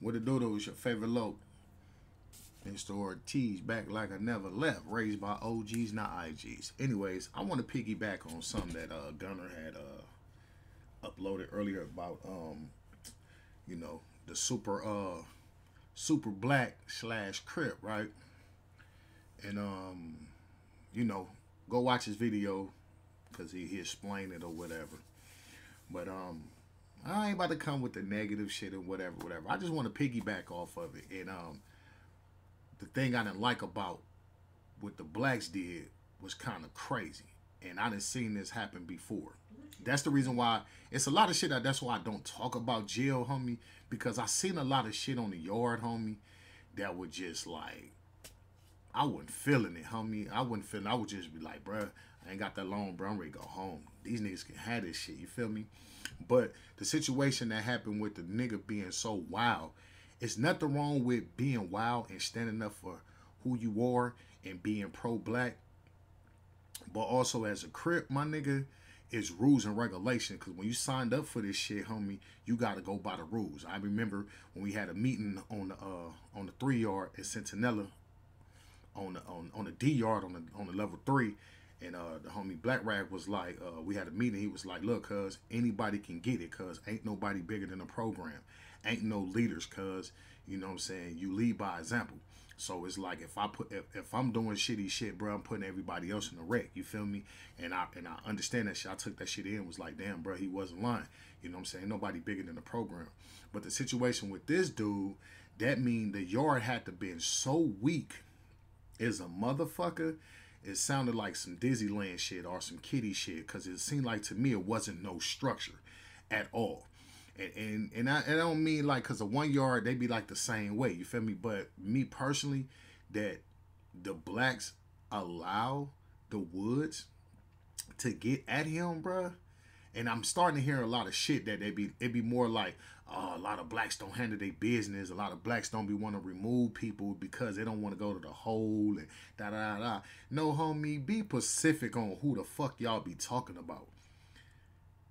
What it do though is your favorite low. Mr. Ortiz back like I never left, raised by OGs, not IGs. Anyways, I want to piggyback on something that uh, Gunner had uh, uploaded earlier about, um, you know, the super uh, super black slash crip, right? And um, you know, go watch his video because he, he explained it or whatever. But um, I ain't about to come with the negative shit or whatever, whatever. I just want to piggyback off of it. And um, the thing I didn't like about what the blacks did was kind of crazy. And I didn't seen this happen before. That's the reason why it's a lot of shit that that's why I don't talk about jail, homie, because I seen a lot of shit on the yard, homie, that would just like I wasn't feeling it, homie. I wasn't feeling I would just be like, bruh, I ain't got that long, bro. I'm ready to go home. These niggas can have this shit, you feel me? But the situation that happened with the nigga being so wild, it's nothing wrong with being wild and standing up for who you are and being pro-black. But also as a crip, my nigga, is rules and regulation. Cause when you signed up for this shit, homie, you gotta go by the rules. I remember when we had a meeting on the uh on the three yard at Centinela on the on, on the D yard on the on the level three. And uh, the homie Black Rag was like, uh, we had a meeting. He was like, look, cuz anybody can get it, cuz ain't nobody bigger than the program. Ain't no leaders, cuz, you know what I'm saying? You lead by example. So it's like if I put if, if I'm doing shitty shit, bro, I'm putting everybody else in the wreck. You feel me? And I and I understand that shit. I took that shit in. Was like, damn, bro, he wasn't lying. You know what I'm saying? Nobody bigger than the program. But the situation with this dude, that mean the yard had to been so weak as a motherfucker. It sounded like some Disneyland shit or some kitty shit because it seemed like to me it wasn't no structure at all. And and, and I, and I don't mean like because the one yard they be like the same way you feel me? But me personally that the blacks allow the woods to get at him bruh and I'm starting to hear a lot of shit that they be it be more like oh, a lot of blacks don't handle their business. A lot of blacks don't be want to remove people because they don't want to go to the hole and da da da. No, homie, be specific on who the fuck y'all be talking about.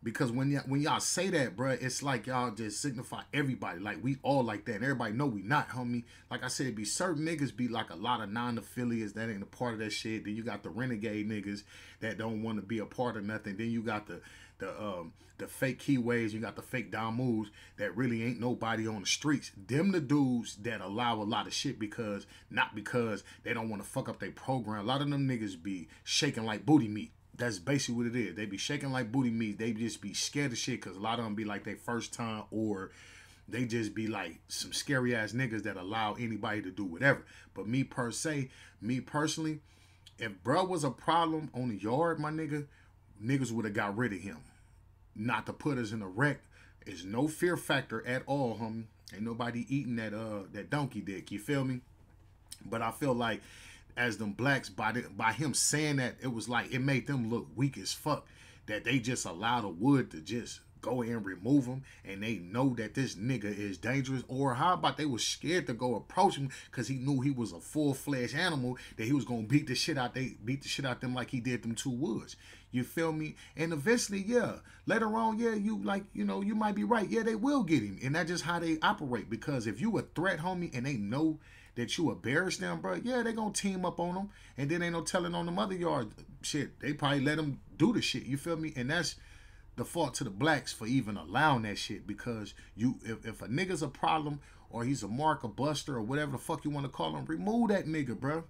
Because when y'all, when y'all say that, bro, it's like y'all just signify everybody. Like we all like that. And everybody know we not, homie. Like I said, be certain niggas be like a lot of non-affiliates that ain't a part of that shit. Then you got the renegade niggas that don't want to be a part of nothing. Then you got the the um the fake keyways, you got the fake down moves that really ain't nobody on the streets. Them the dudes that allow a lot of shit because not because they don't want to fuck up their program. A lot of them niggas be shaking like booty meat. That's basically what it is. They be shaking like booty meat. They just be scared of shit because a lot of them be like their first time or they just be like some scary ass niggas that allow anybody to do whatever. But me per se, me personally, if bro was a problem on the yard, my nigga, niggas would have got rid of him. Not to put us in a wreck. There's no fear factor at all, homie. Ain't nobody eating that uh that donkey dick. You feel me? But I feel like as them blacks by the, by him saying that it was like it made them look weak as fuck that they just allowed the wood to just go and remove him and they know that this nigga is dangerous? Or how about they was scared to go approach him because he knew he was a full-fledged animal that he was gonna beat the shit out they beat the shit out them like he did them two woods? You feel me? And eventually yeah later on yeah you like you know you might be right. Yeah they will get him. And that's just how they operate. Because if you a threat homie and they know that you embarrass them, bro, yeah, they gonna team up on them, and then ain't no telling on the other yard shit. They probably let them do the shit. You feel me? And that's the fault to the blacks for even allowing that shit because you, if, if a nigga's a problem or he's a mark, a buster, or whatever the fuck you want to call him, remove that nigga, bro.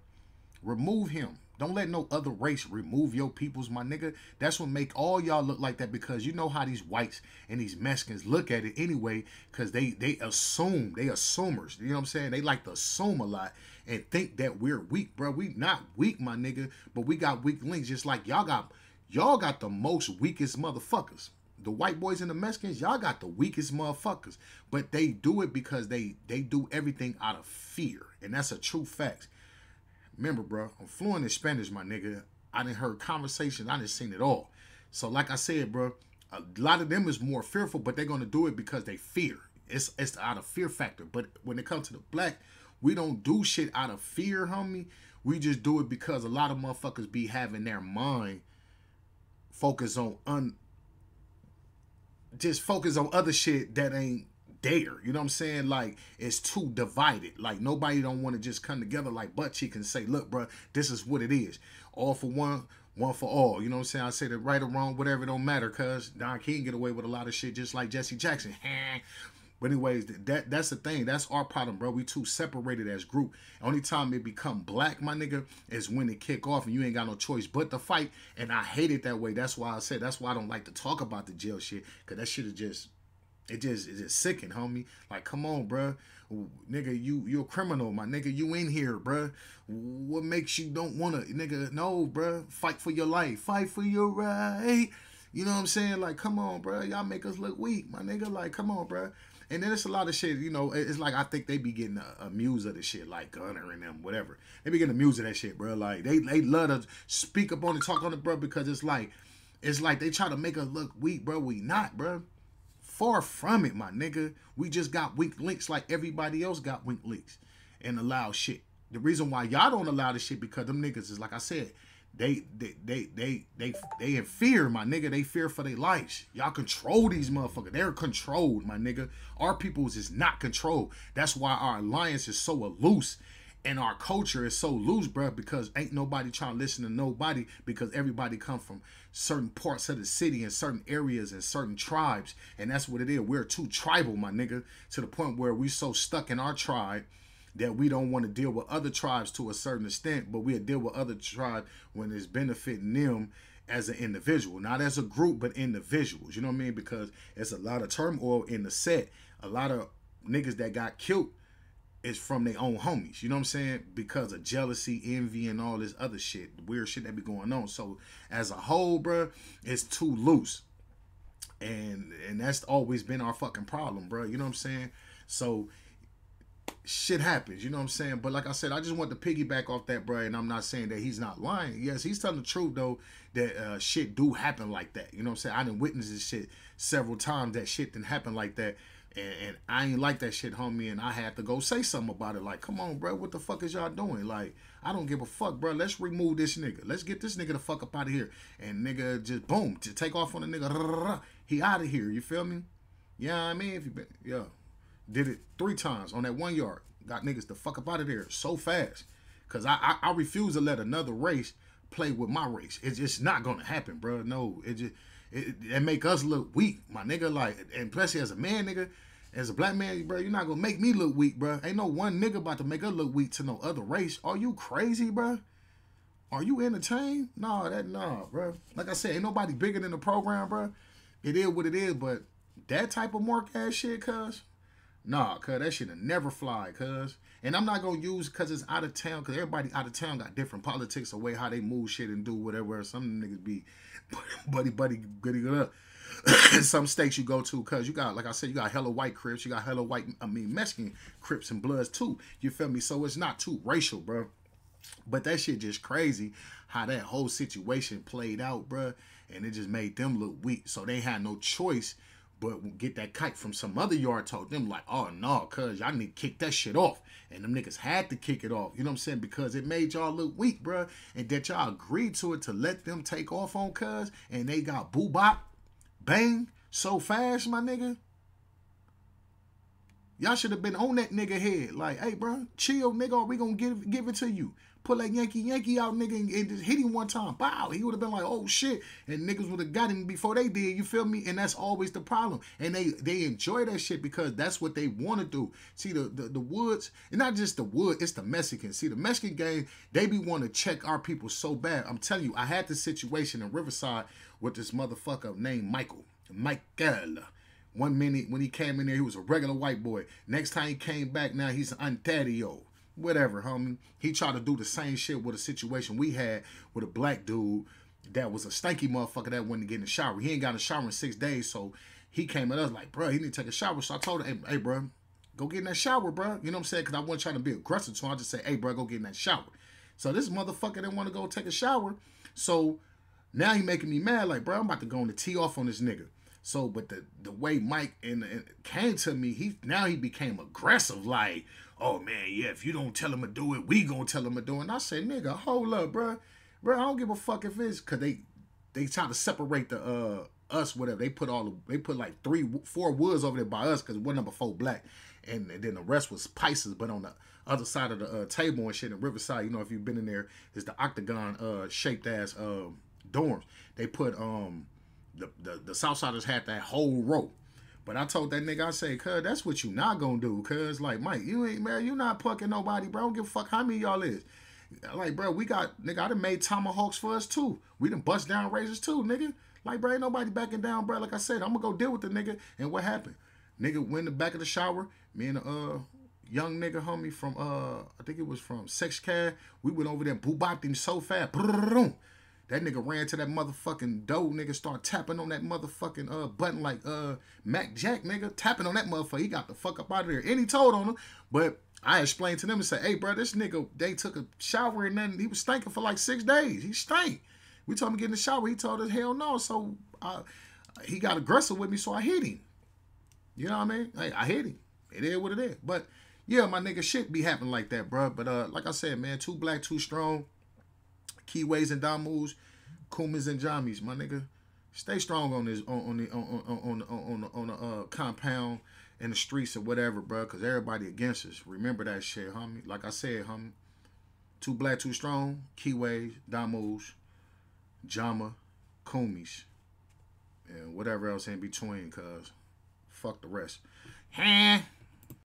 Remove him. Don't let no other race remove your peoples, my nigga. That's what make all y'all look like that because you know how these whites and these Mexicans look at it anyway because they, they assume, they assumers. You know what I'm saying? They like to assume a lot and think that we're weak, bro. We not weak, my nigga, but we got weak links just like y'all got, y'all got the most weakest motherfuckers. The white boys and the Mexicans, y'all got the weakest motherfuckers. But they do it because they, they do everything out of fear. And that's a true fact. Remember, bro, I'm fluent in Spanish, my nigga. I didn't heard conversations. I didn't seen it all. So, like I said, bro, a lot of them is more fearful, but they're gonna do it because they fear. It's it's out of fear factor. But when it comes to the black, we don't do shit out of fear, homie. We just do it because a lot of motherfuckers be having their mind focus on un just focus on other shit that ain't there. You know what I'm saying? Like it's too divided. Like nobody don't want to just come together like butt cheek and say, look, bro, this is what it is. All for one, one for all. You know what I'm saying? I say that right or wrong, whatever, don't matter, cuz Don King get away with a lot of shit just like Jesse Jackson. But anyways, that that's the thing. That's our problem, bro. We too separated as group. Only time it become black, my nigga, is when it kick off and you ain't got no choice but to fight. And I hate it that way. That's why I said that's why I don't like to talk about the jail shit. Cause that shit is just it just it just sicking, homie. Like, come on, bro. Nigga, you you a criminal, my nigga. You in here, bro. What makes you don't wanna, nigga? No, bro. Fight for your life. Fight for your right. You know what I'm saying? Like, come on, bro. Y'all make us look weak, my nigga. Like, come on, bro. And then it's a lot of shit, you know. It's like I think they be getting amused of the shit, like Gunner and them, whatever. They be getting amused of that shit, bro. Like they they love to speak up on it, talk on it, bro, because it's like it's like they try to make us look weak, bro. We not, bro. Far from it, my nigga. We just got weak links like everybody else got weak links and allow shit. The reason why y'all don't allow this shit because them niggas is like I said, they they they they they they in fear, my nigga. They fear for their lives. Y'all control these motherfuckers. They're controlled, my nigga. Our peoples is not controlled. That's why our alliance is so loose and our culture is so loose, bro, because ain't nobody trying to listen to nobody because everybody come from certain parts of the city and certain areas and certain tribes. And that's what it is. We're too tribal, my nigga, to the point where we so stuck in our tribe that we don't want to deal with other tribes to a certain extent, but we'll deal with other tribes when it's benefiting them as an individual, not as a group, but individuals. You know what I mean? Because it's a lot of turmoil in the set. A lot of niggas that got killed is from their own homies. You know what I'm saying? Because of jealousy, envy, and all this other shit, weird shit that be going on. So as a whole, bro, it's too loose. And and that's always been our fucking problem, bro. You know what I'm saying? So shit happens, you know what I'm saying? But like I said, I just want to piggyback off that, bro. And I'm not saying that he's not lying. Yes, he's telling the truth though that uh, shit do happen like that. You know what I'm saying? I didn't witness this shit several times. That shit didn't happen like that. And, and, I ain't like that shit, homie. And I had to go say something about it. Like, come on, bro, what the fuck is y'all doing? Like, I don't give a fuck, bro. Let's remove this nigga. Let's get this nigga the fuck up out of here. And nigga just boom to take off on the nigga. He out of here. You feel me? Yeah, I mean, if you been, yeah. Did it three times on that one yard. Got niggas the fuck up out of there so fast. Cause I, I, I refuse to let another race play with my race. It's just not gonna happen, bro. No, it just it, it make us look weak, my nigga. Like, and plus as a man, nigga, as a black man, bro, you're not gonna make me look weak, bro. Ain't no one nigga about to make us look weak to no other race. Are you crazy, bro? Are you entertained? No, that nah, bro. Like I said, ain't nobody bigger than the program, bro. It is what it is, but that type of mark ass shit, cuz Nah, cuz that shit'll never fly, cuz. And I'm not gonna use cause it's out of town, cause everybody out of town got different politics, the way how they move shit and do whatever. Some niggas be buddy buddy goody good up. some states you go to, cause you got, like I said, you got hella white crips, you got hella white, I mean Mexican crips and bloods too. You feel me? So it's not too racial, bro. But that shit just crazy how that whole situation played out, bro. And it just made them look weak. So they had no choice but get that kite from some other yard told them like, oh no, cuz y'all need to kick that shit off. And them niggas had to kick it off. You know what I'm saying? Because it made y'all look weak, bruh. And that y'all agreed to it to let them take off on cuz. And they got boo bop, bang, so fast, my nigga. Y'all should have been on that nigga head. Like, hey, bro, chill, nigga, or we gonna give give it to you pull that Yankee Yankee out, nigga, and, and just hit him one time. Bow. He would have been like, oh shit. And niggas would have got him before they did. You feel me? And that's always the problem. And they they enjoy that shit because that's what they want to do. See the, the the woods, and not just the wood, it's the Mexicans. See the Mexican gang, they be want to check our people so bad. I'm telling you, I had this situation in Riverside with this motherfucker named Michael. Michael. One minute when he came in there, he was a regular white boy. Next time he came back, now he's an Ontario whatever, homie. He tried to do the same shit with a situation we had with a black dude that was a stanky motherfucker that wouldn't get in the shower. He ain't got a shower in six days, so he came at us like, bro, he need to take a shower. So I told him, hey, bro, go get in that shower, bro. You know what I'm saying? Because I wasn't trying to be aggressive, so I just say, hey, bro, go get in that shower. So this motherfucker didn't want to go take a shower. So now he making me mad, like, bro, I'm about to go on the tee off on this nigga. So, but the the way Mike and, and came to me, he now he became aggressive, like, oh man, yeah, if you don't tell him to do it, we gonna tell him to do it. And I said, nigga, hold up, bro. Bro, I don't give a fuck if it's cause they they try to separate the uh us, whatever. They put all the, they put like three, four woods over there by us because one number four black, and, and, then the rest was Paisas. But on the other side of the uh, table and shit in Riverside, you know, if you've been in there, is the octagon uh, shaped as uh, dorms. They put um the, the the Southsiders had that whole row. But I told that nigga, I say, cuz that's what you not gonna do, cuz like Mike, you ain't man, you not pucking nobody, bro. don't give a fuck how many y'all is. Like, bro, we got nigga, I done made tomahawks for us too. We done bust down razors too, nigga. Like, bro, ain't nobody backing down, bro. Like I said, I'm gonna go deal with the nigga. And what happened? Nigga went in the back of the shower. Me and the uh young nigga homie from uh I think it was from Sex Care. We went over there, boo bopped him so fast. That nigga ran to that motherfucking door, nigga, start tapping on that motherfucking uh button like uh Mac Jack, nigga, tapping on that motherfucker. He got the fuck up out of there. And he told on him, but I explained to them and said, hey, bro, this nigga, they took a shower and then he was stinking for like six days. He stank. We told him to get in the shower. He told us, hell no. So uh, he got aggressive with me, so I hit him. You know what I mean? Hey, I hit him. It is what it is. But yeah, my nigga, shit be happening like that, bro. But uh, like I said, man, too black, too strong. Keyways and Damus, Kumas and Jamis, my nigga. Stay strong on this on, on the on on on on, on, the uh, compound in the streets or whatever, bro, because everybody against us. Remember that shit, homie. Like I said, homie. Too black, too strong. Keyways, Damus, Jama, Kumis, and whatever else in between, cuz fuck the rest.